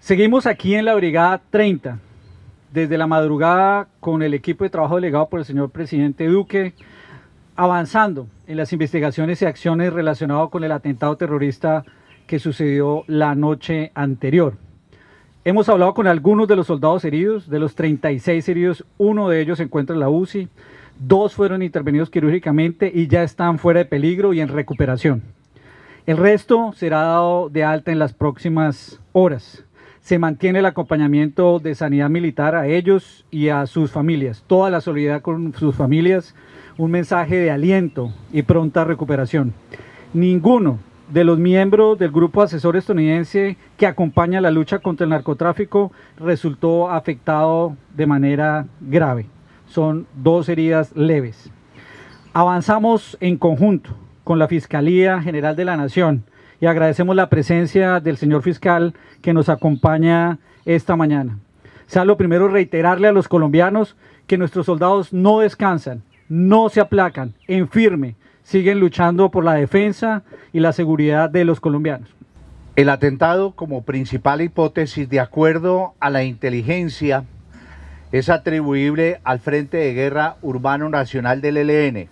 Seguimos aquí en la Brigada 30, desde la madrugada con el equipo de trabajo delegado por el señor presidente Duque, avanzando en las investigaciones y acciones relacionadas con el atentado terrorista que sucedió la noche anterior. Hemos hablado con algunos de los soldados heridos, de los 36 heridos, uno de ellos se encuentra en la UCI, dos fueron intervenidos quirúrgicamente y ya están fuera de peligro y en recuperación. El resto será dado de alta en las próximas horas se mantiene el acompañamiento de sanidad militar a ellos y a sus familias, toda la solidaridad con sus familias, un mensaje de aliento y pronta recuperación. Ninguno de los miembros del grupo asesor estadounidense que acompaña la lucha contra el narcotráfico resultó afectado de manera grave. Son dos heridas leves. Avanzamos en conjunto con la Fiscalía General de la Nación y agradecemos la presencia del señor fiscal que nos acompaña esta mañana. Sea lo primero reiterarle a los colombianos que nuestros soldados no descansan, no se aplacan, en firme, siguen luchando por la defensa y la seguridad de los colombianos. El atentado como principal hipótesis de acuerdo a la inteligencia es atribuible al Frente de Guerra Urbano Nacional del ELN,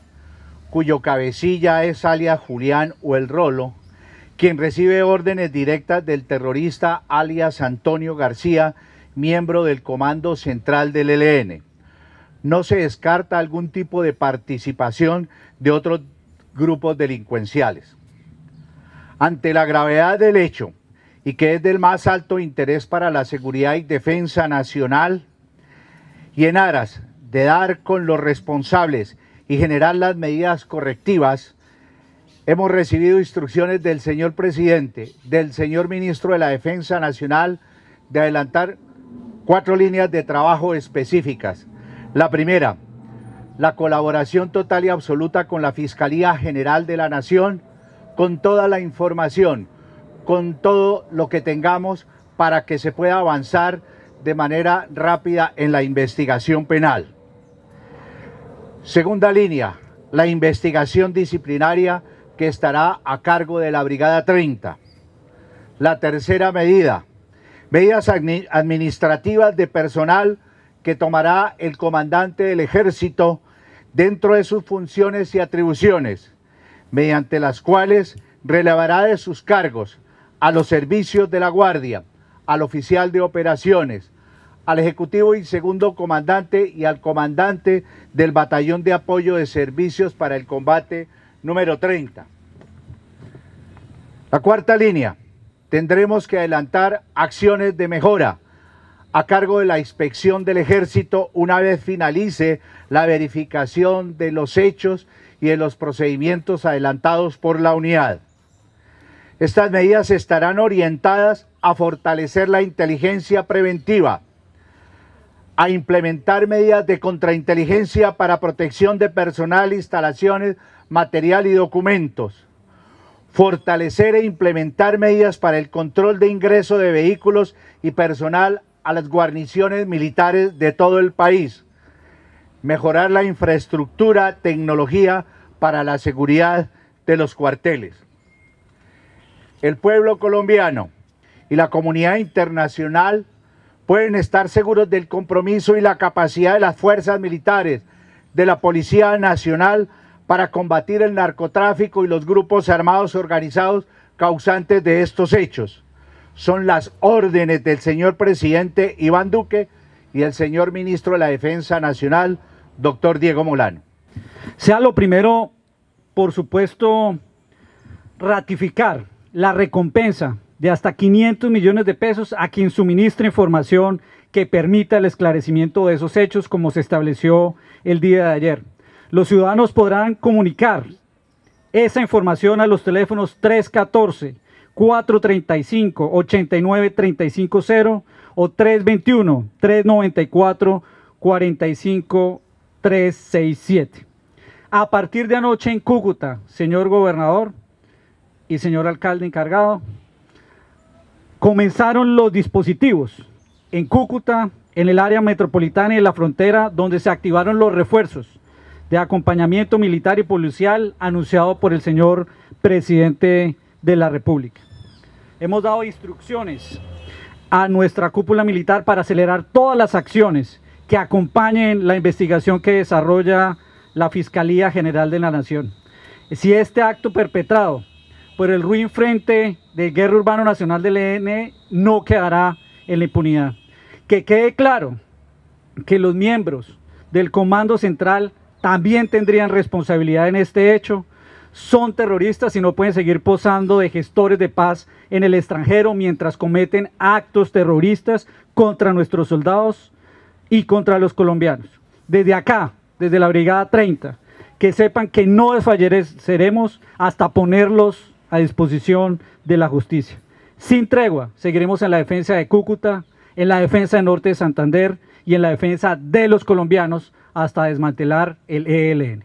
cuyo cabecilla es alias Julián o el Rolo, quien recibe órdenes directas del terrorista alias Antonio García, miembro del Comando Central del ELN. No se descarta algún tipo de participación de otros grupos delincuenciales. Ante la gravedad del hecho y que es del más alto interés para la seguridad y defensa nacional, y en aras de dar con los responsables y generar las medidas correctivas, Hemos recibido instrucciones del señor presidente, del señor ministro de la Defensa Nacional, de adelantar cuatro líneas de trabajo específicas. La primera, la colaboración total y absoluta con la Fiscalía General de la Nación, con toda la información, con todo lo que tengamos para que se pueda avanzar de manera rápida en la investigación penal. Segunda línea, la investigación disciplinaria que estará a cargo de la Brigada 30. La tercera medida, medidas administrativas de personal que tomará el comandante del ejército dentro de sus funciones y atribuciones, mediante las cuales relevará de sus cargos a los servicios de la Guardia, al oficial de operaciones, al ejecutivo y segundo comandante y al comandante del batallón de apoyo de servicios para el combate número 30. La cuarta línea, tendremos que adelantar acciones de mejora a cargo de la inspección del ejército una vez finalice la verificación de los hechos y de los procedimientos adelantados por la unidad. Estas medidas estarán orientadas a fortalecer la inteligencia preventiva, a implementar medidas de contrainteligencia para protección de personal, instalaciones, material y documentos, fortalecer e implementar medidas para el control de ingreso de vehículos y personal a las guarniciones militares de todo el país, mejorar la infraestructura, tecnología para la seguridad de los cuarteles. El pueblo colombiano y la comunidad internacional pueden estar seguros del compromiso y la capacidad de las fuerzas militares, de la Policía Nacional, para combatir el narcotráfico y los grupos armados organizados causantes de estos hechos. Son las órdenes del señor presidente Iván Duque y el señor ministro de la Defensa Nacional, doctor Diego Molano. Sea lo primero, por supuesto, ratificar la recompensa de hasta 500 millones de pesos a quien suministre información que permita el esclarecimiento de esos hechos como se estableció el día de ayer. Los ciudadanos podrán comunicar esa información a los teléfonos 314-435-89350 o 321-394-45367. A partir de anoche en Cúcuta, señor gobernador y señor alcalde encargado, comenzaron los dispositivos en Cúcuta, en el área metropolitana y en la frontera, donde se activaron los refuerzos de acompañamiento militar y policial anunciado por el señor presidente de la República. Hemos dado instrucciones a nuestra cúpula militar para acelerar todas las acciones que acompañen la investigación que desarrolla la Fiscalía General de la Nación. Si este acto perpetrado por el ruin Frente de Guerra Urbano Nacional del EN no quedará en la impunidad. Que quede claro que los miembros del Comando Central también tendrían responsabilidad en este hecho, son terroristas y no pueden seguir posando de gestores de paz en el extranjero mientras cometen actos terroristas contra nuestros soldados y contra los colombianos. Desde acá, desde la Brigada 30, que sepan que no desfalleceremos hasta ponerlos a disposición de la justicia. Sin tregua, seguiremos en la defensa de Cúcuta, en la defensa del norte de Santander y en la defensa de los colombianos hasta desmantelar el ELN.